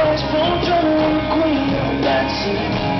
Christ from John Queen, that's it.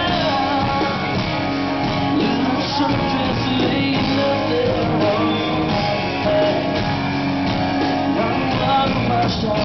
star.